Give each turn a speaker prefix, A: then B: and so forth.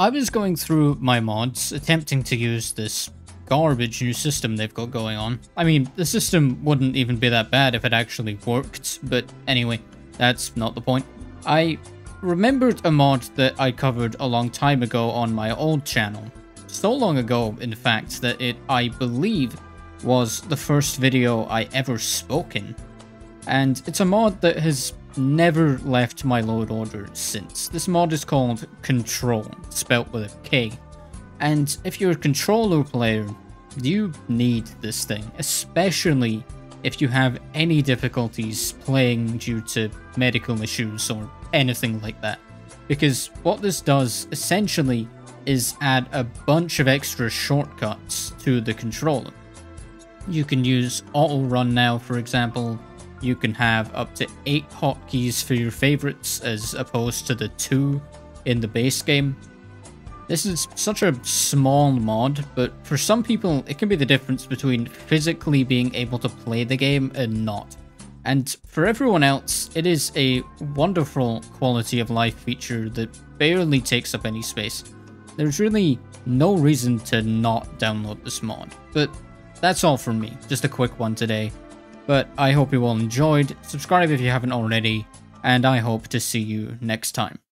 A: I was going through my mods, attempting to use this garbage new system they've got going on. I mean, the system wouldn't even be that bad if it actually worked, but anyway, that's not the point. I remembered a mod that I covered a long time ago on my old channel. So long ago, in fact, that it, I believe, was the first video I ever spoke in. And it's a mod that has never left my load order since. This mod is called Kontrol, spelt with a K. And if you're a controller player, you need this thing, especially if you have any difficulties playing due to medical issues or anything like that. Because what this does essentially is add a bunch of extra shortcuts to the controller. You can use auto run now, for example. You can have up to 8 hotkeys for your favorites as opposed to the 2 in the base game. This is such a small mod, but for some people it can be the difference between physically being able to play the game and not. And for everyone else, it is a wonderful quality of life feature that barely takes up any space. There's really no reason to not download this mod. But that's all from me, just a quick one today. But I hope you all enjoyed, subscribe if you haven't already, and I hope to see you next time.